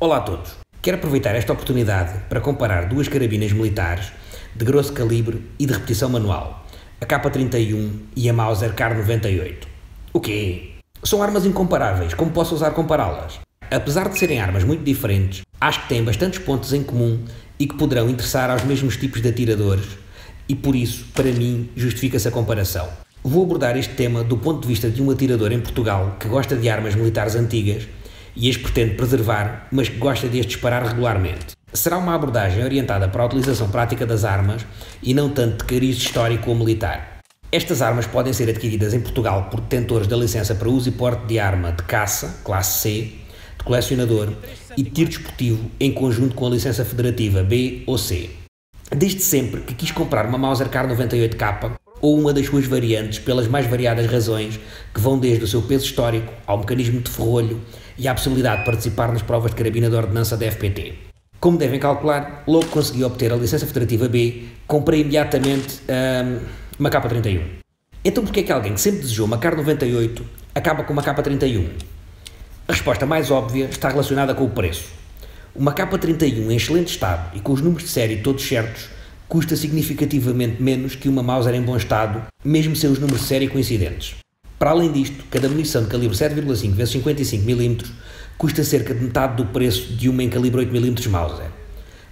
Olá a todos. Quero aproveitar esta oportunidade para comparar duas carabinas militares de grosso calibre e de repetição manual, a K31 e a Mauser Kar 98. O quê? São armas incomparáveis, como posso usar compará-las? Apesar de serem armas muito diferentes, acho que têm bastantes pontos em comum e que poderão interessar aos mesmos tipos de atiradores, e por isso, para mim, justifica-se a comparação. Vou abordar este tema do ponto de vista de um atirador em Portugal que gosta de armas militares antigas e as pretende preservar, mas que gosta de as disparar regularmente. Será uma abordagem orientada para a utilização prática das armas e não tanto de cariz histórico ou militar. Estas armas podem ser adquiridas em Portugal por detentores da licença para uso e porte de arma de caça, classe C, de colecionador e tiro desportivo em conjunto com a licença federativa B ou C. Desde sempre que quis comprar uma Mauser Kar 98K ou uma das suas variantes pelas mais variadas razões que vão desde o seu peso histórico ao mecanismo de ferrolho e à possibilidade de participar nas provas de carabina de ordenança da FPT. Como devem calcular, logo consegui obter a licença federativa B, comprei imediatamente hum, uma K31. Então porquê é que alguém que sempre desejou uma Kar 98 acaba com uma K31? A resposta mais óbvia está relacionada com o preço. Uma K31 em excelente estado e com os números de série todos certos custa significativamente menos que uma Mauser em bom estado, mesmo sem os números de série coincidentes. Para além disto, cada munição de calibre 7,5 × 55 mm custa cerca de metade do preço de uma em calibre 8 mm Mauser.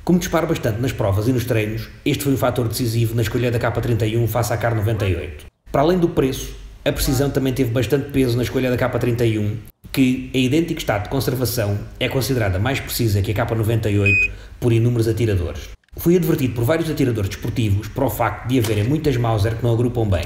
Como disparo bastante nas provas e nos treinos, este foi um fator decisivo na escolha da K31 face à Kar 98. Para além do preço, a precisão também teve bastante peso na escolha da K31, que, em idêntico estado de conservação, é considerada mais precisa que a K98 por inúmeros atiradores. Fui advertido por vários atiradores desportivos para o facto de haverem muitas Mauser que não agrupam bem.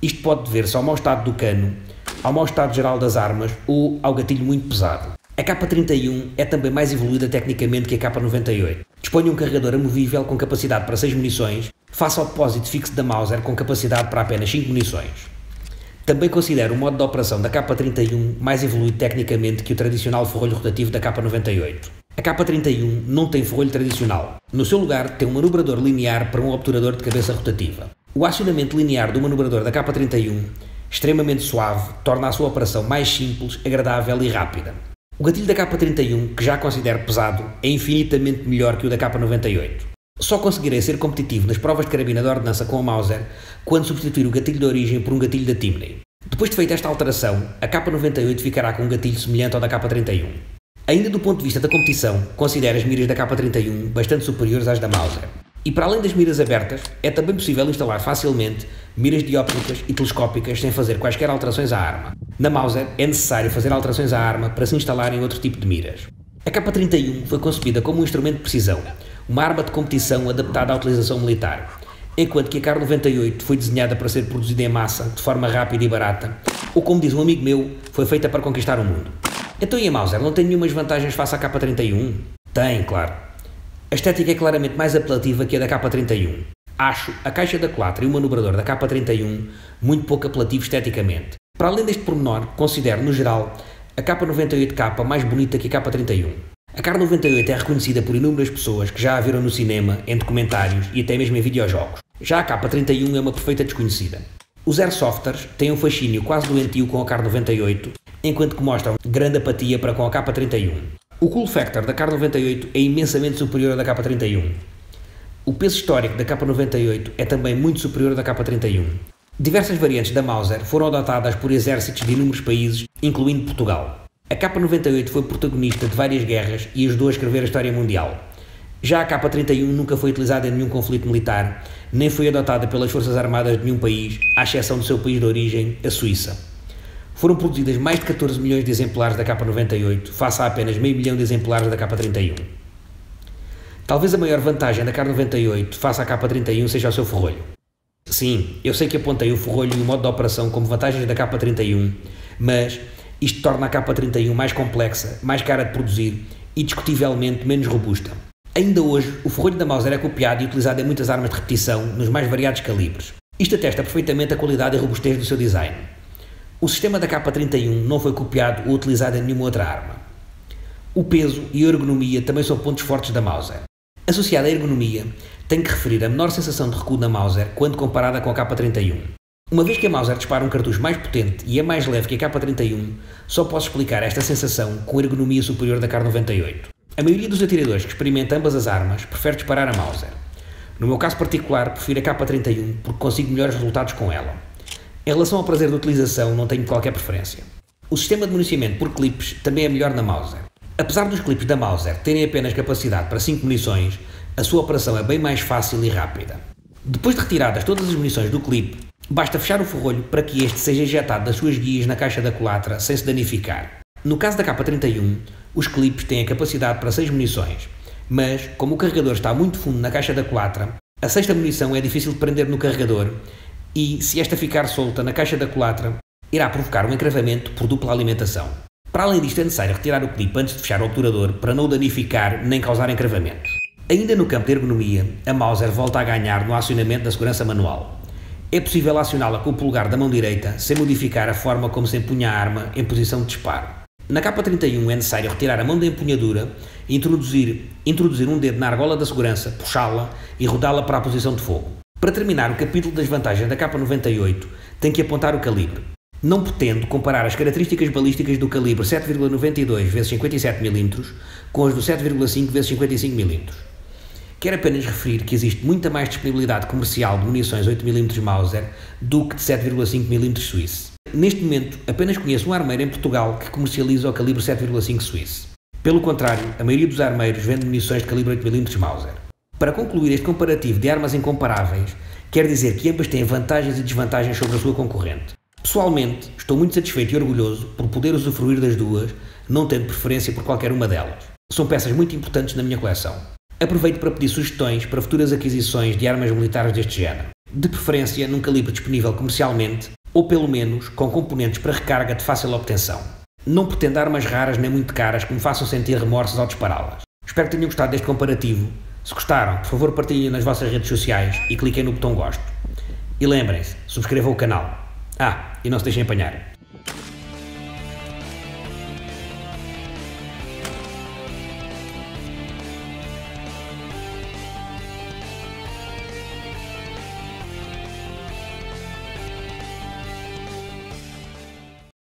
Isto pode dever-se ao mau estado do cano, ao mau estado geral das armas ou ao gatilho muito pesado. A K31 é também mais evoluída tecnicamente que a K98. Dispõe de um carregador amovível com capacidade para 6 munições, face ao depósito fixo da Mauser com capacidade para apenas 5 munições. Também considero o modo de operação da K31 mais evoluído tecnicamente que o tradicional ferrolho rotativo da K98. A K31 não tem ferrolho tradicional. No seu lugar, tem um manobrador linear para um obturador de cabeça rotativa. O acionamento linear do manobrador da K31, extremamente suave, torna a sua operação mais simples, agradável e rápida. O gatilho da K31, que já considero pesado, é infinitamente melhor que o da K98. Só conseguirei ser competitivo nas provas de carabina de ordenança com a Mauser quando substituir o gatilho de origem por um gatilho da Timney. Depois de feita esta alteração, a K98 ficará com um gatilho semelhante ao da K31. Ainda do ponto de vista da competição, considero as miras da K31 bastante superiores às da Mauser. E para além das miras abertas, é também possível instalar facilmente miras dióptricas e telescópicas sem fazer quaisquer alterações à arma. Na Mauser é necessário fazer alterações à arma para se instalar em outro tipo de miras. A K31 foi concebida como um instrumento de precisão, uma arma de competição adaptada à utilização militar, enquanto que a K98 foi desenhada para ser produzida em massa, de forma rápida e barata, ou como diz um amigo meu, foi feita para conquistar o mundo. Então e a Mauser não tem nenhumas vantagens face à K31? Tem, claro. A estética é claramente mais apelativa que a da K31. Acho a caixa da culatra e o manobrador da K31 muito pouco apelativo esteticamente. Para além deste pormenor, considero, no geral, a K98K mais bonita que a K31. A K98 é reconhecida por inúmeras pessoas que já a viram no cinema, em documentários e até mesmo em videojogos. Já a K31 é uma perfeita desconhecida. Os airsofters têm um fascínio quase doentio com a K98 enquanto que mostram grande apatia para com a K31. O cool factor da K98 é imensamente superior ao da K31. O peso histórico da K98 é também muito superior ao da K31. Diversas variantes da Mauser foram adotadas por exércitos de inúmeros países, incluindo Portugal. A K98 foi protagonista de várias guerras e ajudou a escrever a história mundial. Já a K31 nunca foi utilizada em nenhum conflito militar, nem foi adotada pelas Forças Armadas de nenhum país, à exceção do seu país de origem, a Suíça. Foram produzidas mais de 14 milhões de exemplares da K98, face a apenas meio milhão de exemplares da K31. Talvez a maior vantagem da K98 face à K31 seja o seu ferrolho. Sim, eu sei que apontei o ferrolho e o modo de operação como vantagens da K31, mas isto torna a K31 mais complexa, mais cara de produzir e discutivelmente menos robusta. Ainda hoje, o ferrolho da Mauser é copiado e utilizado em muitas armas de repetição, nos mais variados calibres. Isto atesta perfeitamente a qualidade e robustez do seu design. O sistema da K31 não foi copiado ou utilizado em nenhuma outra arma. O peso e a ergonomia também são pontos fortes da Mauser. Associada à ergonomia, tenho que referir a menor sensação de recuo da Mauser quando comparada com a K31. Uma vez que a Mauser dispara um cartucho mais potente e é mais leve que a K31, só posso explicar esta sensação com a ergonomia superior da Kar98. A maioria dos atiradores que experimenta ambas as armas prefere disparar a Mauser. No meu caso particular, prefiro a K31 porque consigo melhores resultados com ela. Em relação ao prazer de utilização, não tenho qualquer preferência. O sistema de municiamento por clipes também é melhor na Mauser. Apesar dos clipes da Mauser terem apenas capacidade para 5 munições, a sua operação é bem mais fácil e rápida. Depois de retiradas todas as munições do clipe, Basta fechar o forrolho para que este seja injetado das suas guias na caixa da culatra sem se danificar. No caso da K31, os clipes têm a capacidade para 6 munições, mas, como o carregador está muito fundo na caixa da culatra, a sexta munição é difícil de prender no carregador e, se esta ficar solta na caixa da culatra, irá provocar um encravamento por dupla alimentação. Para além disto, é necessário retirar o clipe antes de fechar o obturador para não o danificar nem causar encravamentos. Ainda no campo de ergonomia, a Mauser volta a ganhar no acionamento da segurança manual. É possível acioná-la com o polegar da mão direita sem modificar a forma como se empunha a arma em posição de disparo. Na capa 31 é necessário retirar a mão da empunhadura, introduzir, introduzir um dedo na argola da segurança, puxá-la e rodá-la para a posição de fogo. Para terminar o capítulo das vantagens da capa 98, tem que apontar o calibre. Não pretendo comparar as características balísticas do calibre 7,92 x 57 mm com as do 7,5 x 55 mm. Quero apenas referir que existe muita mais disponibilidade comercial de munições 8mm Mauser do que de 7,5mm Swiss. Neste momento, apenas conheço um armeiro em Portugal que comercializa o calibre 7,5 Swiss. Pelo contrário, a maioria dos armeiros vende munições de calibre 8mm Mauser. Para concluir este comparativo de armas incomparáveis, quero dizer que ambas têm vantagens e desvantagens sobre a sua concorrente. Pessoalmente, estou muito satisfeito e orgulhoso por poder usufruir das duas, não tendo preferência por qualquer uma delas. São peças muito importantes na minha coleção. Aproveito para pedir sugestões para futuras aquisições de armas militares deste género, de preferência num calibre disponível comercialmente ou pelo menos com componentes para recarga de fácil obtenção. Não pretendo armas raras nem muito caras que me façam sentir remorsos ao dispará-las. Espero que tenham gostado deste comparativo. Se gostaram, por favor partilhem nas vossas redes sociais e cliquem no botão gosto. E lembrem-se, subscrevam o canal. Ah, e não se deixem apanhar.